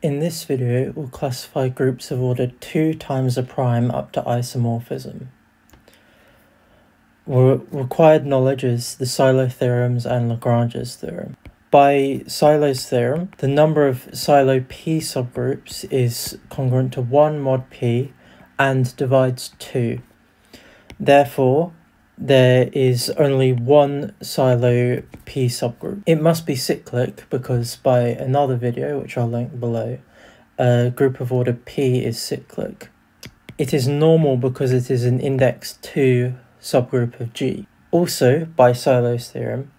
In this video, we'll classify groups of order 2 times a prime up to isomorphism. Re required knowledge is the Sylow theorems and Lagrange's theorem. By Sylow's theorem, the number of Sylow p subgroups is congruent to 1 mod p and divides 2. Therefore, there is only one Sylow P subgroup. It must be cyclic because by another video, which I'll link below, a group of order P is cyclic. It is normal because it is an index 2 subgroup of G. Also, by Sylow's theorem,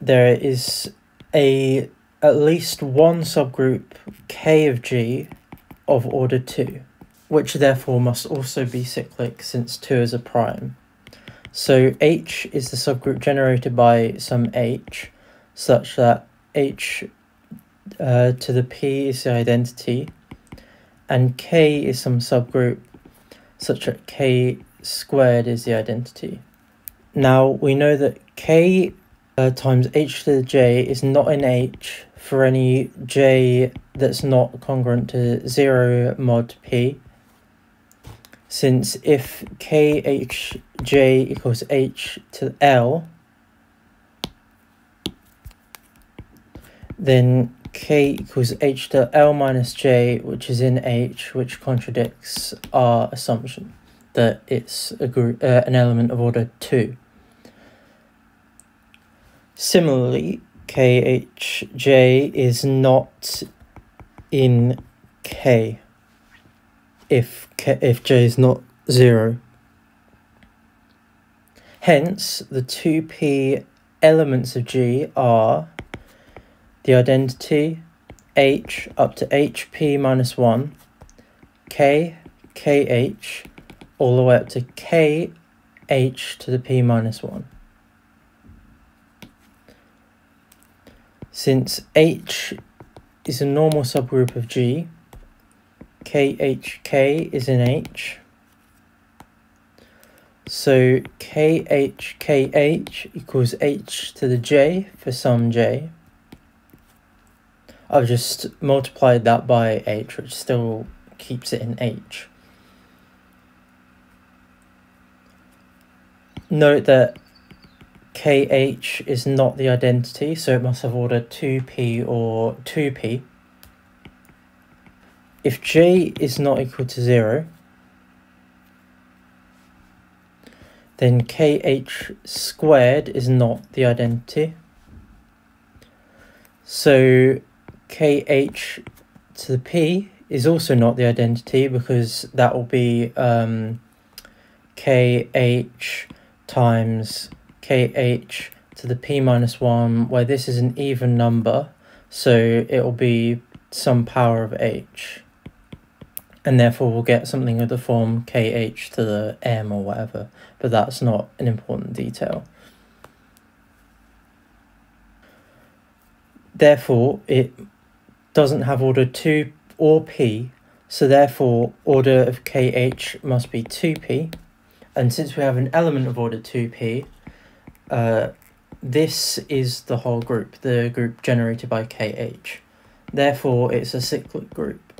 there is a at least one subgroup K of G of order 2, which therefore must also be cyclic since 2 is a prime. So H is the subgroup generated by some H, such that H uh, to the P is the identity, and K is some subgroup such that K squared is the identity. Now we know that K uh, times H to the J is not in H for any J that's not congruent to 0 mod P, since if khj equals h to l, then k equals h to l minus j, which is in h, which contradicts our assumption that it's a group, uh, an element of order 2. Similarly, khj is not in k if k, if j is not 0. Hence, the 2p elements of G are the identity h up to hp minus 1, k, kh, all the way up to k h to the p minus 1. Since h is a normal subgroup of G, KHK is in H. So KHKH equals H to the J for some J. I've just multiplied that by H, which still keeps it in H. Note that KH is not the identity, so it must have order 2P or 2P. If j is not equal to 0, then kh squared is not the identity. So kh to the p is also not the identity because that will be um, kh times kh to the p minus 1 where this is an even number so it will be some power of h and therefore we'll get something of the form kh to the m or whatever, but that's not an important detail. Therefore, it doesn't have order 2 or p, so therefore order of kh must be 2p, and since we have an element of order 2p, uh, this is the whole group, the group generated by kh. Therefore, it's a cyclic group.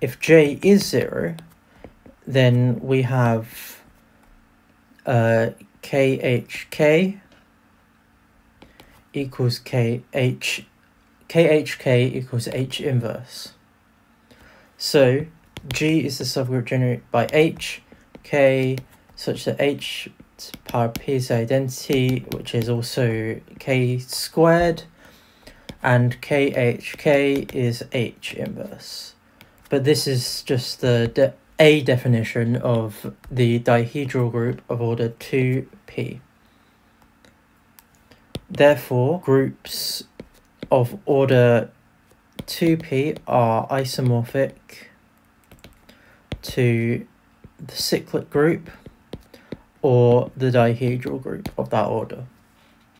If j is 0, then we have uh, khk equals kh, khk equals h inverse. So g is the subgroup generated by h, k such that h power p is identity, which is also k squared, and khk is h inverse but this is just the de a definition of the dihedral group of order 2p. Therefore, groups of order 2p are isomorphic to the cyclic group or the dihedral group of that order.